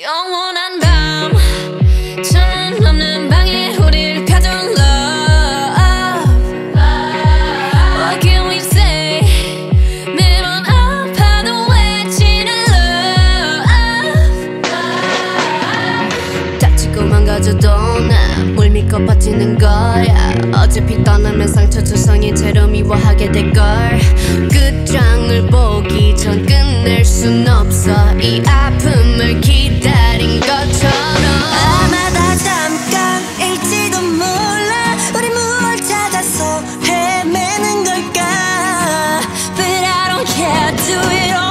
영원한 밤. 천은 넘는 방에 우리를 펴둔 love What can we say? 매번 아파도 외치는 love. 다치고 망가져도 나물 믿고 버티는 거야 어차피 떠나면 상처 투성이 채로 미워하게 될걸. 끝장을 보기 전 끝낼 순 없어. 이 아픔을 기다린 것처럼. 아마 다 잠깐일지도 몰라. 우리 무얼 찾아서 헤매는 걸까? But I don't care do it over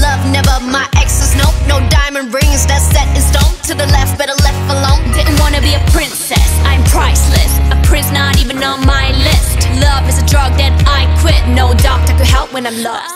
love, never my exes, nope No diamond rings, that's set in stone. To the left, better left alone. Didn't wanna be a princess, I'm priceless. A prince not even on my list. Love is a drug that I quit. No doctor could help when I'm lost